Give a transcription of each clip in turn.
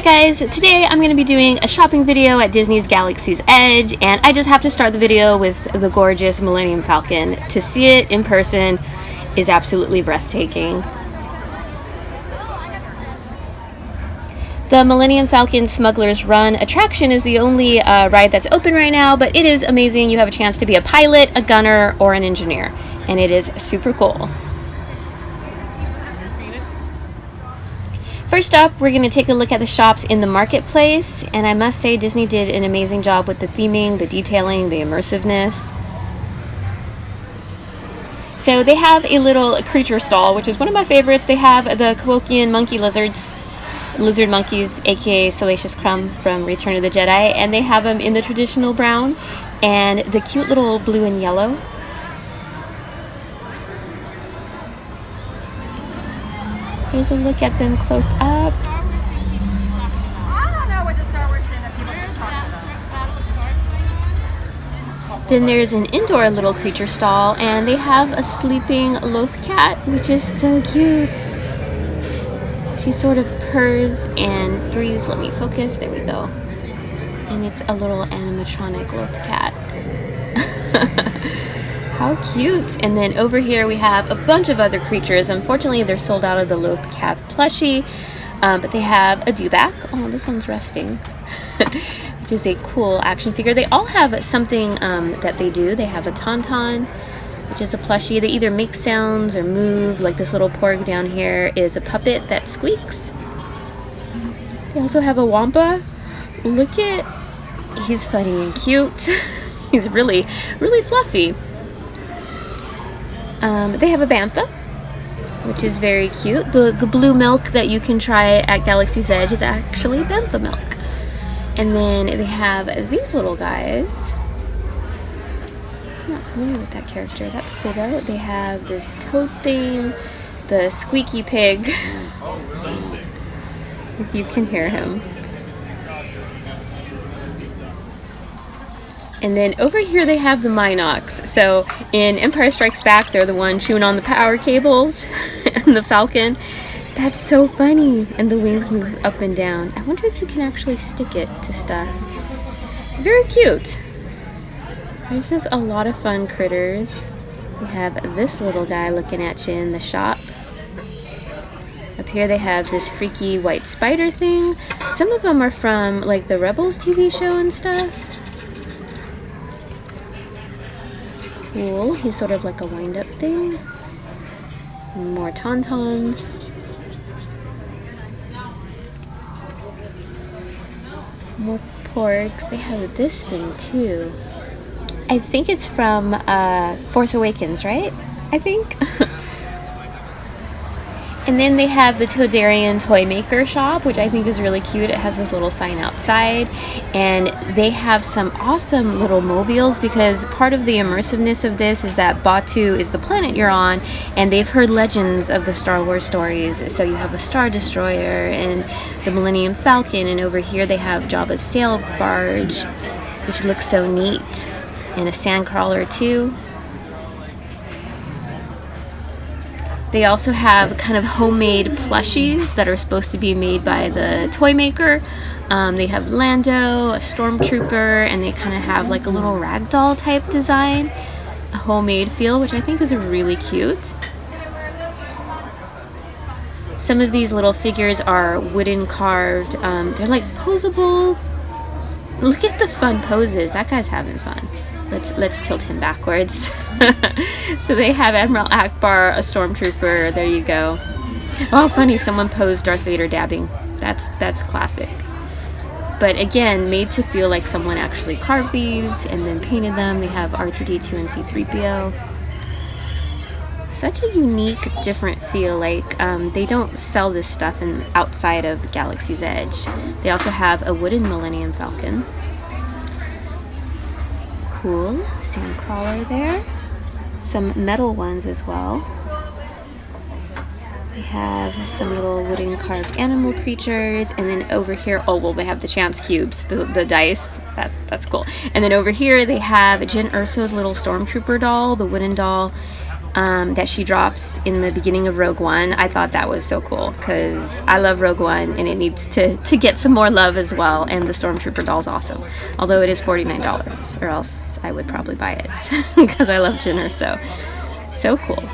Hi guys, today I'm going to be doing a shopping video at Disney's Galaxy's Edge and I just have to start the video with the gorgeous Millennium Falcon. To see it in person is absolutely breathtaking. The Millennium Falcon Smuggler's Run attraction is the only uh, ride that's open right now, but it is amazing. You have a chance to be a pilot, a gunner, or an engineer, and it is super cool. First up, we're going to take a look at the shops in the marketplace, and I must say Disney did an amazing job with the theming, the detailing, the immersiveness. So they have a little creature stall, which is one of my favorites. They have the Kowakian monkey lizards, lizard monkeys, aka Salacious Crumb from Return of the Jedi, and they have them in the traditional brown and the cute little blue and yellow. Here's a look at them close up. Then there's an indoor little creature stall, and they have a sleeping Loth cat, which is so cute. She sort of purrs and breathes. Let me focus. There we go. And it's a little animatronic Loth cat. How cute! And then over here we have a bunch of other creatures. Unfortunately, they're sold out of the Loth Cat plushie, um, but they have a dewback. Oh, this one's resting. which is a cool action figure. They all have something um, that they do. They have a Tauntaun, which is a plushie. They either make sounds or move. Like this little porg down here is a puppet that squeaks. They also have a Wampa. Look at, he's funny and cute. he's really, really fluffy. Um, they have a Bantha, which is very cute. The, the blue milk that you can try at Galaxy's Edge is actually Bantha milk. And then they have these little guys. I'm not familiar with that character. That's cool though. They have this toad thing, the squeaky pig. if you can hear him. And then over here they have the Mynocks. So in Empire Strikes Back, they're the one chewing on the power cables and the Falcon. That's so funny. And the wings move up and down. I wonder if you can actually stick it to stuff. Very cute. There's just a lot of fun critters. We have this little guy looking at you in the shop. Up here they have this freaky white spider thing. Some of them are from like the Rebels TV show and stuff. Cool. He's sort of like a wind-up thing. More tauntauns. More porgs. They have this thing too. I think it's from uh, Force Awakens, right? I think. And then they have the Toydarian Toy Maker shop, which I think is really cute. It has this little sign outside. And they have some awesome little mobiles because part of the immersiveness of this is that Batuu is the planet you're on, and they've heard legends of the Star Wars stories. So you have a Star Destroyer and the Millennium Falcon, and over here they have Jabba's sail barge, which looks so neat, and a sandcrawler too. They also have kind of homemade plushies that are supposed to be made by the toy maker. Um, they have Lando, a stormtrooper, and they kind of have like a little ragdoll type design, a homemade feel, which I think is really cute. Some of these little figures are wooden carved. Um, they're like posable. Look at the fun poses. That guy's having fun. Let's let's tilt him backwards. so they have Admiral Ackbar, a stormtrooper. There you go. Oh, funny! Someone posed Darth Vader dabbing. That's that's classic. But again, made to feel like someone actually carved these and then painted them. They have R2D2 and C3PO. Such a unique, different feel. Like um, they don't sell this stuff in outside of Galaxy's Edge. They also have a wooden Millennium Falcon cool sandcrawler there. Some metal ones as well. They have some little wooden carved animal creatures, and then over here, oh well, they have the chance cubes, the, the dice. That's that's cool. And then over here, they have Jyn Erso's little stormtrooper doll, the wooden doll, um, that she drops in the beginning of Rogue One. I thought that was so cool because I love Rogue One and it needs to, to get some more love as well. And the Stormtrooper doll's awesome. Although it is $49 or else I would probably buy it because I love Jyn so. So cool.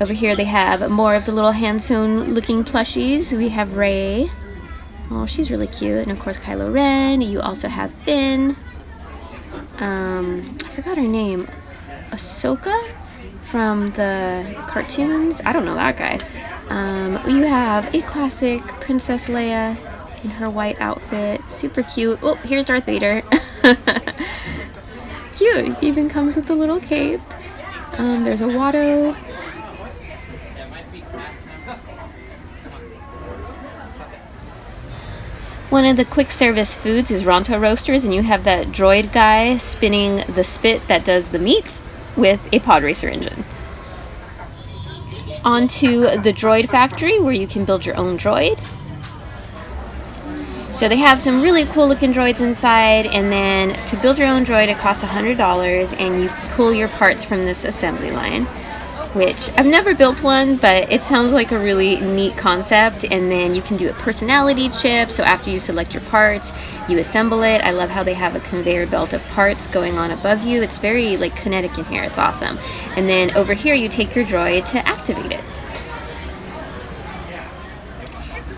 Over here they have more of the little hand-sewn looking plushies. We have Rey. Oh, she's really cute. And of course Kylo Ren. You also have Finn. Um, I forgot her name. Ahsoka from the cartoons. I don't know that guy. Um, you have a classic Princess Leia in her white outfit. Super cute. Oh, here's Darth Vader. cute. He even comes with a little cape. Um, there's a Watto. One of the quick service foods is Ronto Roasters, and you have that droid guy spinning the spit that does the meat with a pod racer engine. Onto the droid factory where you can build your own droid. So they have some really cool looking droids inside, and then to build your own droid, it costs $100, and you pull your parts from this assembly line which I've never built one, but it sounds like a really neat concept. And then you can do a personality chip. So after you select your parts, you assemble it. I love how they have a conveyor belt of parts going on above you. It's very like kinetic in here. It's awesome. And then over here, you take your droid to activate it.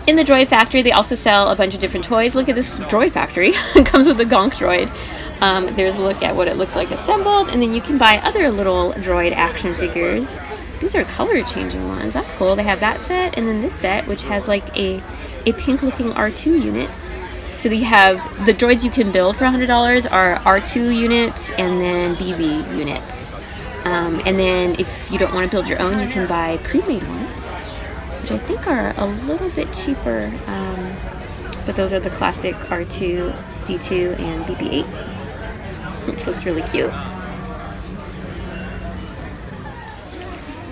In the Droid Factory, they also sell a bunch of different toys. Look at this Droid Factory. it comes with a Gonk droid. Um, there's a look at what it looks like assembled, and then you can buy other little droid action figures. These are color changing ones. That's cool. They have that set, and then this set, which has like a, a pink looking R2 unit. So you have the droids you can build for $100 are R2 units and then BB units. Um, and then if you don't want to build your own, you can buy pre-made ones, which I think are a little bit cheaper. Um, but those are the classic R2, D2, and BB-8 which looks really cute.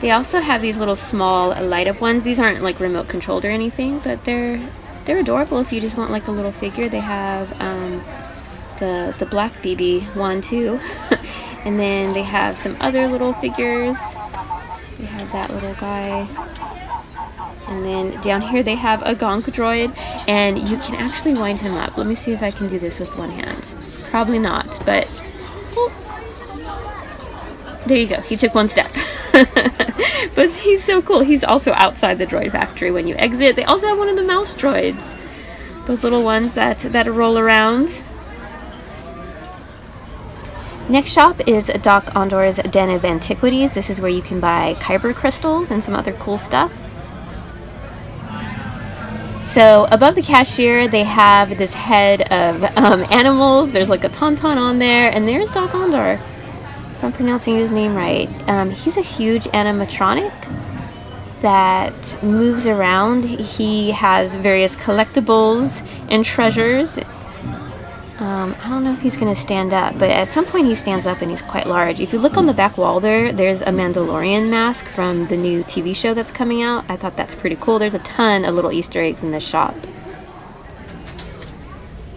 They also have these little small light up ones. These aren't like remote controlled or anything, but they're they're adorable if you just want like a little figure. They have um, the the black BB one too, and then they have some other little figures. They have that little guy. And then down here they have a Gonk droid, and you can actually wind him up. Let me see if I can do this with one hand. Probably not, but there you go. He took one step. but he's so cool. He's also outside the droid factory when you exit. They also have one of the mouse droids. Those little ones that, that roll around. Next shop is Doc Ondor's Den of Antiquities. This is where you can buy kyber crystals and some other cool stuff. So above the cashier, they have this head of um, animals. There's like a tauntaun on there, and there's Dok-Ondar, if I'm pronouncing his name right. Um, he's a huge animatronic that moves around. He has various collectibles and treasures um, I don't know if he's going to stand up, but at some point he stands up and he's quite large. If you look on the back wall there, there's a Mandalorian mask from the new TV show that's coming out. I thought that's pretty cool. There's a ton of little Easter eggs in this shop.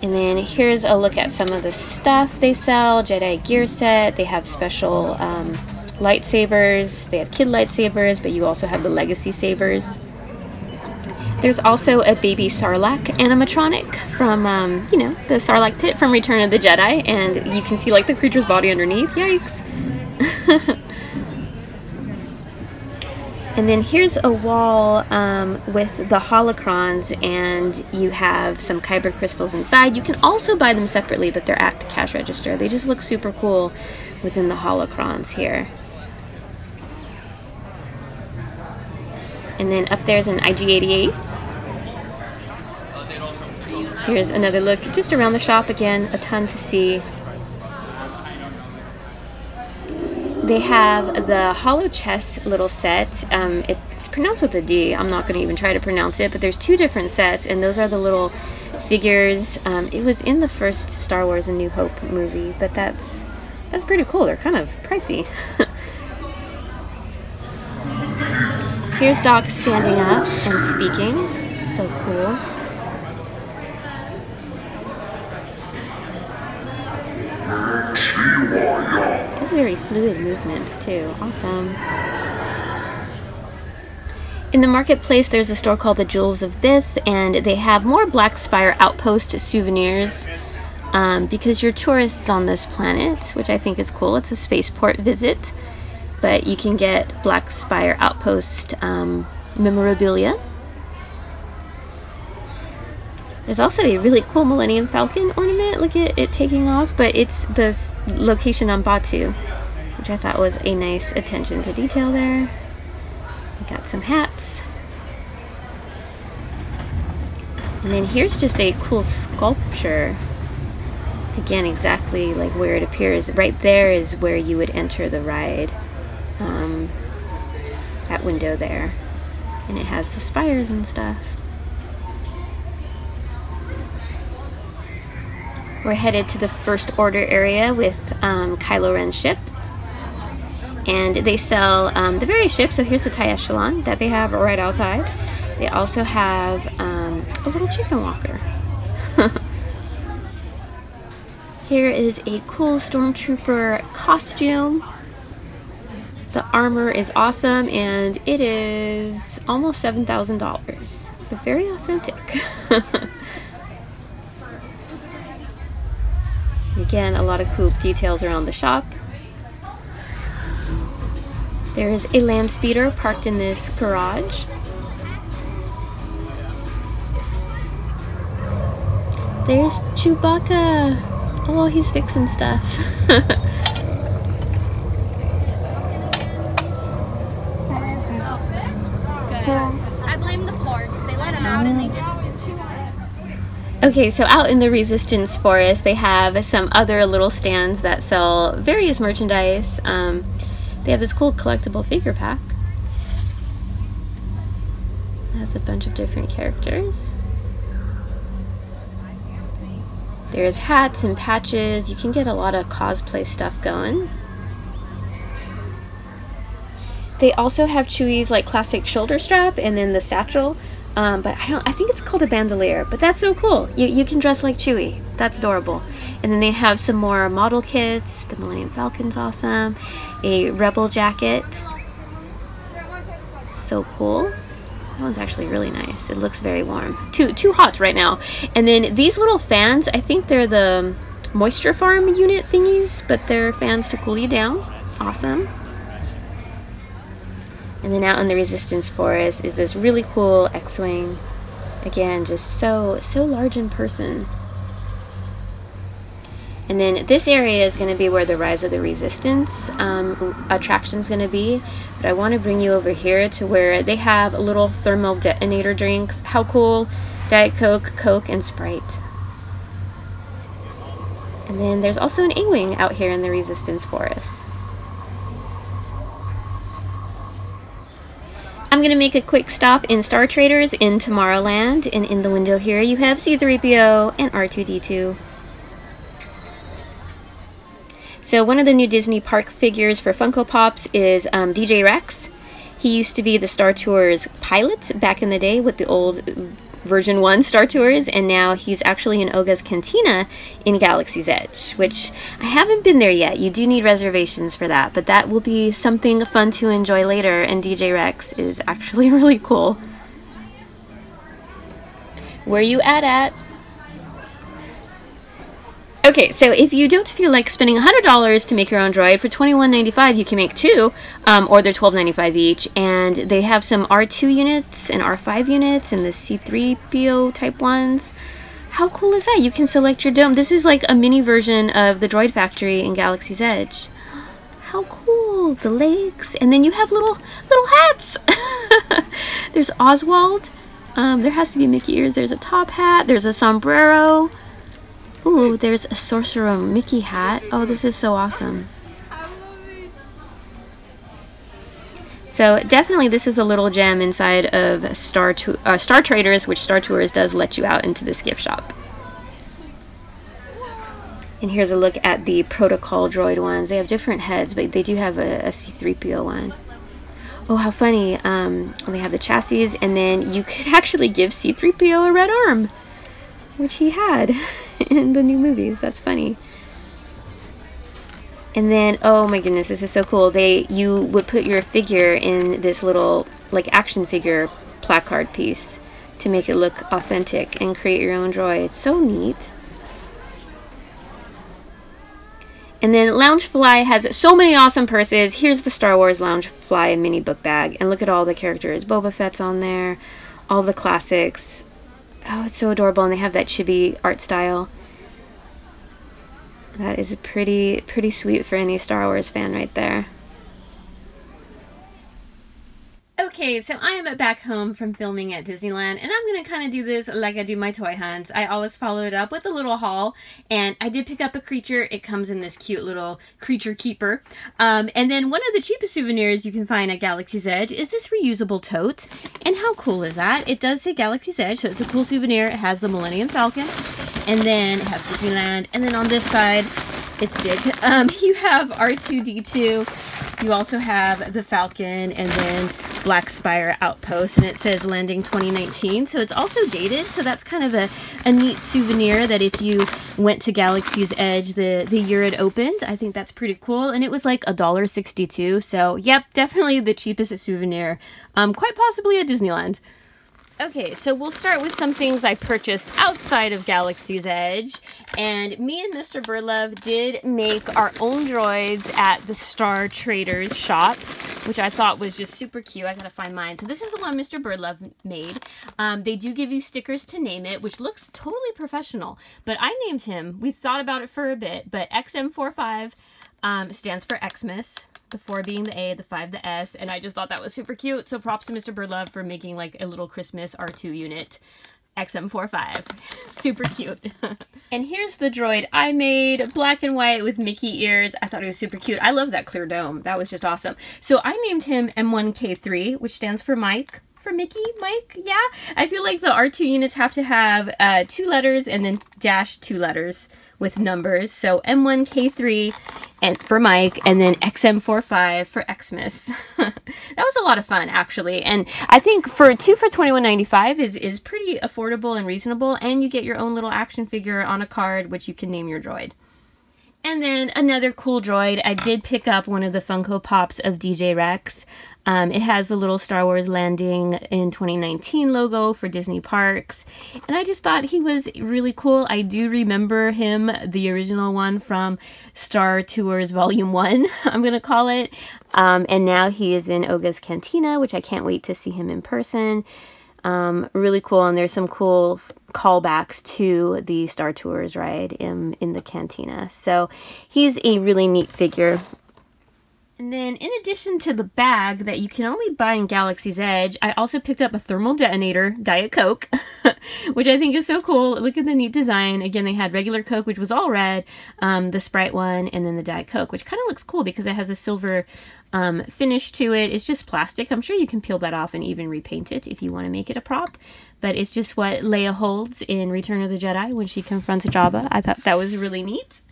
And then here's a look at some of the stuff they sell. Jedi gear set. They have special um, lightsabers. They have kid lightsabers, but you also have the legacy sabers. There's also a baby Sarlacc animatronic from, um, you know, the Sarlacc pit from Return of the Jedi, and you can see like the creature's body underneath. Yikes! and then here's a wall um, with the holocrons, and you have some kyber crystals inside. You can also buy them separately, but they're at the cash register. They just look super cool within the holocrons here. And then up there's an IG-88 Here's another look just around the shop again, a ton to see. They have the holochess little set. Um, it's pronounced with a D. I'm not going to even try to pronounce it, but there's two different sets, and those are the little figures. Um, it was in the first Star Wars: A New Hope movie, but that's that's pretty cool. They're kind of pricey. Here's Doc standing up and speaking. So cool. very fluid movements too. Awesome. In the marketplace, there's a store called the Jewels of Bith, and they have more Black Spire Outpost souvenirs um, because you're tourists on this planet, which I think is cool. It's a spaceport visit, but you can get Black Spire Outpost um, memorabilia. There's also a really cool Millennium Falcon ornament. Look at it taking off, but it's the location on Batuu, which I thought was a nice attention to detail there. We got some hats. And then here's just a cool sculpture. Again, exactly like where it appears. Right there is where you would enter the ride. Um, that window there. And it has the spires and stuff. We're headed to the First Order area with um, Kylo Ren's ship. And they sell um, the various ships. So here's the TIE Echelon that they have right outside. They also have um, a little chicken walker. Here is a cool Stormtrooper costume. The armor is awesome and it is almost $7,000, but very authentic. Again, a lot of cool details around the shop. There is a land speeder parked in this garage. There's Chewbacca. Oh, he's fixing stuff. I blame the porgs. They let them out and they just Okay, so out in the Resistance Forest, they have some other little stands that sell various merchandise. Um, they have this cool collectible figure pack. It has a bunch of different characters. There's hats and patches. You can get a lot of cosplay stuff going. They also have Chewie's like classic shoulder strap and then the satchel. Um, but I don't. I think it's called a bandolier. But that's so cool. You you can dress like Chewie. That's adorable. And then they have some more model kits. The Millennium Falcon's awesome. A Rebel jacket. So cool. That one's actually really nice. It looks very warm. Too too hot right now. And then these little fans. I think they're the moisture farm unit thingies, but they're fans to cool you down. Awesome. And then out in the Resistance Forest is this really cool X-Wing. Again, just so, so large in person. And then this area is going to be where the Rise of the Resistance um, attraction is going to be. But I want to bring you over here to where they have little thermal detonator drinks. How cool! Diet Coke, Coke, and Sprite. And then there's also an A-Wing out here in the Resistance Forest. I'm going to make a quick stop in Star Traders in Tomorrowland, and in the window here you have C-3PO and R2-D2. So one of the new Disney Park figures for Funko Pops is um, DJ Rex. He used to be the Star Tours pilot back in the day with the old version 1 Star Tours, and now he's actually in Oga's Cantina in Galaxy's Edge, which I haven't been there yet. You do need reservations for that, but that will be something fun to enjoy later, and DJ Rex is actually really cool. Where you at at? Okay, so if you don't feel like spending $100 to make your own droid, for $21.95 you can make two, um, or they're $12.95 each, and they have some R2 units and R5 units and the C3PO type ones. How cool is that? You can select your dome. This is like a mini version of the Droid Factory in Galaxy's Edge. How cool! The legs, and then you have little little hats. There's Oswald. Um, there has to be Mickey ears. There's a top hat. There's a sombrero. Ooh, there's a Sorcerer Mickey hat. Oh, this is so awesome. So definitely this is a little gem inside of Star, uh, Star Traders, which Star Tours does let you out into this gift shop. And here's a look at the Protocol droid ones. They have different heads, but they do have a a C-3PO one. Oh, how funny. Um, they have the chassis, and then you could actually give C-3PO a red arm which he had in the new movies. That's funny. And then, oh my goodness, this is so cool. They you would put your figure in this little like action figure placard piece to make it look authentic and create your own droid. It's so neat. And then Loungefly has so many awesome purses. Here's the Star Wars Loungefly mini book bag. And look at all the characters. Boba Fett's on there. All the classics. Oh, it's so adorable. And they have that chibi art style. That is pretty, pretty sweet for any Star Wars fan right there. Okay, so I am back home from filming at Disneyland, and I'm to kind of do this like I do my toy hunts. I always follow it up with a little haul, and I did pick up a creature. It comes in this cute little creature keeper. Um, and then one of the cheapest souvenirs you can find at Galaxy's Edge is this reusable tote. And how cool is that? It does say Galaxy's Edge, so it's a cool souvenir. It has the Millennium Falcon, and then it has Disneyland, and then on this side, it's big. Um, you have R2-D2, you also have the Falcon, and then Black Spire Outpost, and it says landing 2019. So it's also dated, so that's kind of a, a neat souvenir that if you went to Galaxy's Edge the, the year it opened, I think that's pretty cool. And it was like a dollar sixty-two. So yep, definitely the cheapest souvenir, um, quite possibly at Disneyland. Okay, so we'll start with some things I purchased outside of Galaxy's Edge. And me and Mr. Birdlove did make our own droids at the Star Traders shop, which I thought was just super cute. I gotta find mine. So this is the one Mr. Birdlove made. Um, they do give you stickers to name it, which looks totally professional. But I named him, we thought about it for a bit, but XM45 um, stands for Xmas the four being the A, the five the S, and I just thought that was super cute. So props to Mr. Birdlove for making like a little Christmas R2 unit. XM45. Super cute. and here's the droid I made, black and white with Mickey ears. I thought it was super cute. I love that clear dome. That was just awesome. So I named him M1K3, which stands for Mike. For Mickey, Mike, yeah. I feel like the R2 units have to have uh, two letters and then dash two letters with numbers. So M1K3 and for Mike, and then XM45 for Xmas. that was a lot of fun, actually. And I think for two for $21.95 is, is pretty affordable and reasonable, and you get your own little action figure on a card, which you can name your droid. And then another cool droid, I did pick up one of the Funko Pops of DJ Rex. Um, it has the little Star Wars Landing in 2019 logo for Disney Parks. And I just thought he was really cool. I do remember him, the original one from Star Tours Volume 1, I'm going to call it. Um, and now he is in Oga's Cantina, which I can't wait to see him in person. Um, really cool. And there's some cool callbacks to the Star Tours ride in, in the cantina. So he's a really neat figure. And then in addition to the bag that you can only buy in Galaxy's Edge, I also picked up a thermal detonator, Diet Coke, which I think is so cool. Look at the neat design. Again, they had regular Coke, which was all red, um, the Sprite one, and then the Diet Coke, which kind of looks cool because it has a silver um, finish to it. It's just plastic. I'm sure you can peel that off and even repaint it if you want to make it a prop. But it's just what Leia holds in Return of the Jedi when she confronts Jabba. I thought that was really neat.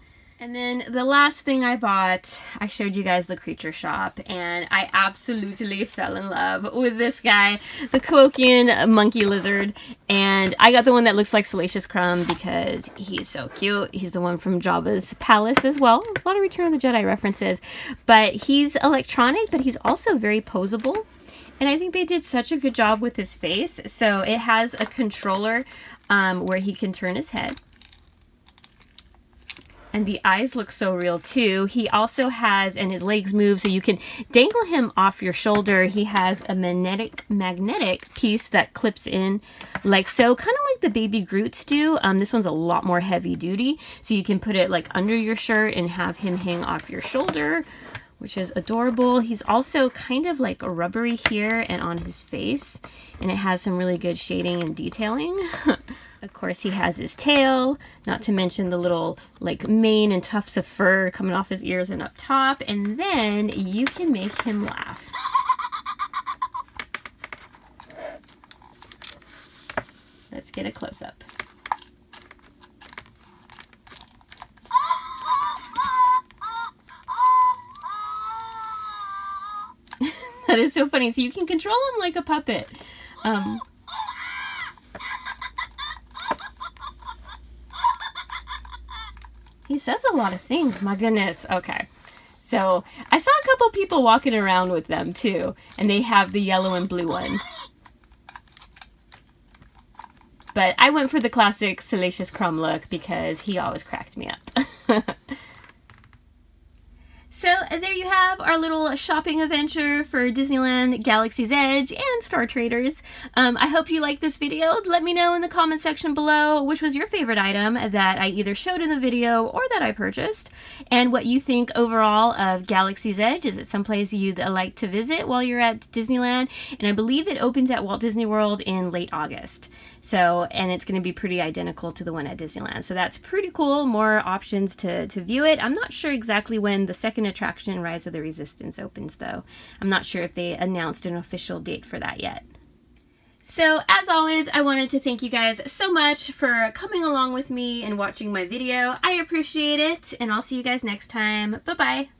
And then the last thing I bought, I showed you guys the creature shop, and I absolutely fell in love with this guy, the Kowakian monkey lizard. And I got the one that looks like Salacious Crumb because he's so cute. He's the one from Jabba's palace as well. A lot of Return of the Jedi references. But he's electronic, but he's also very posable. And I think they did such a good job with his face. So it has a controller um, where he can turn his head and the eyes look so real too. He also has, and his legs move so you can dangle him off your shoulder. He has a magnetic magnetic piece that clips in like so, kind of like the baby Groots do. Um, this one's a lot more heavy duty, so you can put it like under your shirt and have him hang off your shoulder which is adorable. He's also kind of like rubbery here and on his face, and it has some really good shading and detailing. Of course, he has his tail, not to mention the little like mane and tufts of fur coming off his ears and up top. And then you can make him laugh. Let's get a close-up. that is so funny. So you can control him like a puppet. Um, He says a lot of things. My goodness. Okay. So I saw a couple people walking around with them too, and they have the yellow and blue one. But I went for the classic Salacious Crumb look because he always cracked me up. So uh, there you have our little shopping adventure for Disneyland, Galaxy's Edge, and Star Traders. Um, I hope you liked this video. Let me know in the comment section below which was your favorite item that I either showed in the video or that I purchased, and what you think overall of Galaxy's Edge. Is it someplace you'd like to visit while you're at Disneyland? And I believe it opens at Walt Disney World in late August. So, and it's going to be pretty identical to the one at Disneyland. So that's pretty cool. More options to, to view it. I'm not sure exactly when the second attraction, Rise of the Resistance, opens though. I'm not sure if they announced an official date for that yet. So, as always, I wanted to thank you guys so much for coming along with me and watching my video. I appreciate it, and I'll see you guys next time. Bye-bye!